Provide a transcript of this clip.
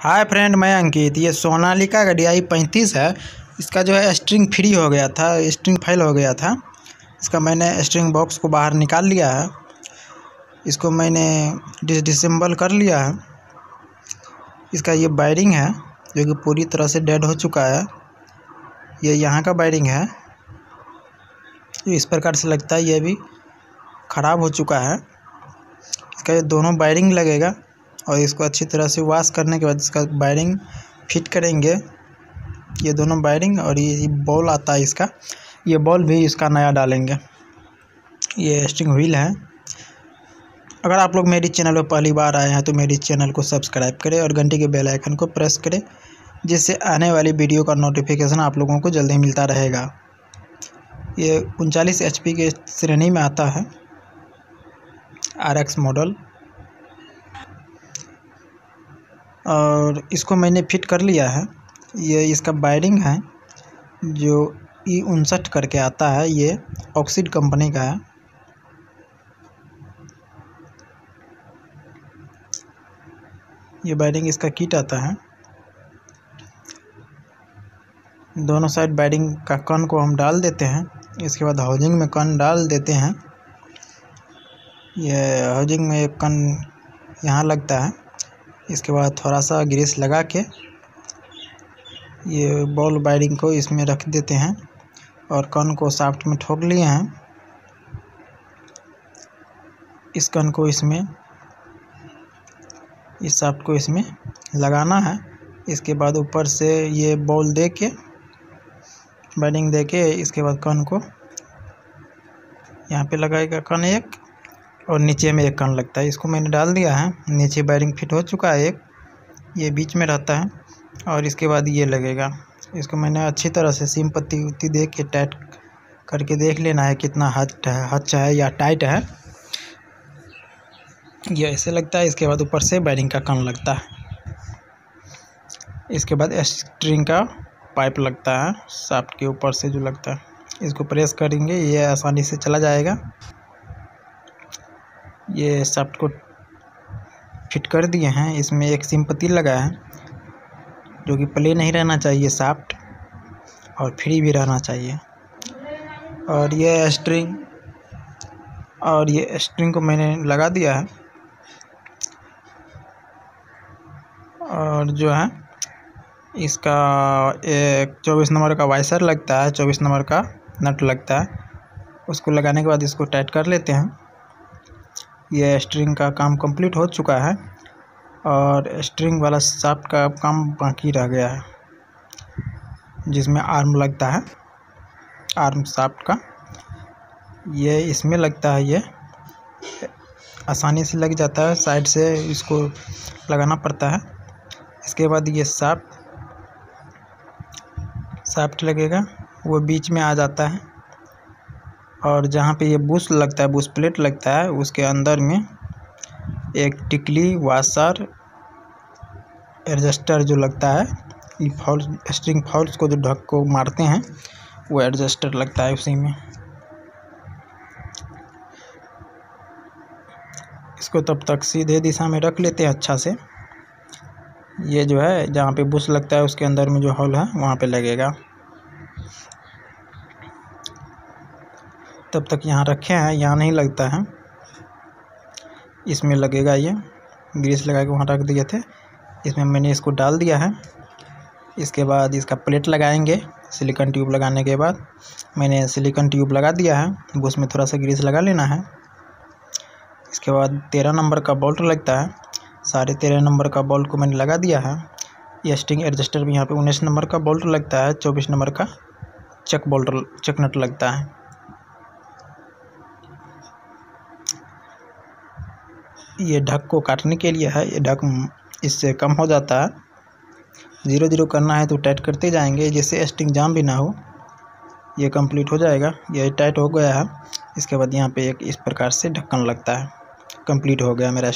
Hi friend, मैं अंकित। ये सोनालिका का डी आई पैंतीस है। इसका जो है स्ट्रिंग फ्री हो गया था स्ट्रिंग फेल हो गया था। इसका मैंने स्ट्रिंग बॉक्स को बाहर निकाल लिया है। इसको मैंने डिस डिसम्बल कर लिया है। इसका ये वायरिंग है, जो कि पूरी तरह से डेड हो चुका है। ये यहाँ का वायरिंग है। इस प्रकार से लगता है, ये भी ख़राब हो चुका है। इसका ये दोनों वायरिंग लगेगा। और इसको अच्छी तरह से वॉश करने के बाद इसका वायरिंग फिट करेंगे। ये दोनों वायरिंग और ये बॉल आता है इसका। ये बॉल भी इसका नया डालेंगे। ये स्टिंग व्हील है। अगर आप लोग मेरी चैनल पर पहली बार आए हैं तो मेरी चैनल को सब्सक्राइब करें और घंटे के बेल आइकन को प्रेस करें, जिससे आने वाली वीडियो का नोटिफिकेशन आप लोगों को जल्दी मिलता रहेगा। ये उनचालीस एच के श्रेणी में आता है। आर मॉडल और इसको मैंने फिट कर लिया है। ये इसका वायरिंग है, जो ई उनसठ करके आता है, ये ऑक्सीड कंपनी का है। ये वायरिंग इसका किट आता है। दोनों साइड वायरिंग का कन को हम डाल देते हैं। इसके बाद हाउजिंग में कन डाल देते हैं। ये हाउजिंग में एक कन यहाँ लगता है। इसके बाद थोड़ा सा ग्रीस लगा के ये बॉल वायरिंग को इसमें रख देते हैं और कन को साफ्ट में ठोक लिए हैं। इस कन को इसमें, इस साफ्ट को इसमें लगाना है। इसके बाद ऊपर से ये बॉल दे के वायरिंग दे के इसके बाद कन को यहाँ पे लगाएगा कन एक। और नीचे में एक कन लगता है। इसको मैंने डाल दिया है। नीचे वायरिंग फिट हो चुका है एक। ये बीच में रहता है और इसके बाद ये लगेगा। इसको मैंने अच्छी तरह से सिम पत्ती उत्ती देख के टाइट करके देख लेना है कितना हच है हच है या टाइट है। ये ऐसे लगता है। इसके बाद ऊपर से वायरिंग का कन लगता है। इसके बाद स्ट्रिंग का पाइप लगता है। साफ्ट के ऊपर से जो लगता है। इसको प्रेस करेंगे। ये आसानी से चला जाएगा। ये साफ्ट को फिट कर दिए हैं। इसमें एक सिंपति लगा है, जो कि प्ले नहीं रहना चाहिए साफ्ट और फ्री भी रहना चाहिए। और ये स्ट्रिंग, और ये स्ट्रिंग को मैंने लगा दिया है। और जो है, इसका एक चौबीस नंबर का वाइसर लगता है, चौबीस नंबर का नट लगता है। उसको लगाने के बाद इसको टाइट कर लेते हैं। ये स्ट्रिंग का काम कंप्लीट हो चुका है और स्ट्रिंग वाला साफ्ट का काम बाकी रह गया है, जिसमें आर्म लगता है आर्म साफ्ट का। ये इसमें लगता है ये, आसानी से लग जाता है साइड से इसको लगाना पड़ता है। इसके बाद ये साफ्ट साफ्ट लगेगा, वो बीच में आ जाता है। और जहाँ पे ये बुश लगता है बुश प्लेट लगता है, उसके अंदर में एक टिकली वाशर एडजस्टर जो लगता है, ये फॉल स्ट्रिंग फॉल्स को जो ढक को मारते हैं, वो एडजस्टर लगता है उसी में। इसको तब तक सीधे दिशा में रख लेते हैं अच्छा से। ये जो है, जहाँ पे बुश लगता है, उसके अंदर में जो हॉल है, वहाँ पे लगेगा। तब तक यहाँ रखे हैं, यहाँ नहीं लगता है। इसमें लगेगा ये, ग्रीस लगा के वहाँ रख दिए थे। इसमें मैंने इसको डाल दिया है। इसके बाद इसका प्लेट लगाएँगे, सिलिकन ट्यूब लगाने के बाद। मैंने सिलिकन ट्यूब लगा दिया है उसमें थोड़ा सा ग्रीस लगा लेना है। इसके बाद तेरह नंबर का बोल्ट लगता है। साढ़े तेरह नंबर का बोल्ट को मैंने लगा दिया है। स्टिंग एडजस्टर भी यहाँ पे उन्नीस नंबर का बोल्ट लगता है, चौबीस नंबर का चक बोल्ट, चक नट लगता है। ये ढक को काटने के लिए है, ये ढक इससे कम हो जाता है। ज़ीरो ज़ीरो करना है तो टाइट करते जाएँगे जैसे स्टिंग जाम भी ना हो। ये कंप्लीट हो जाएगा, ये टाइट हो गया है। इसके बाद यहाँ पे एक इस प्रकार से ढक्कन लगता है। कंप्लीट हो गया मेरा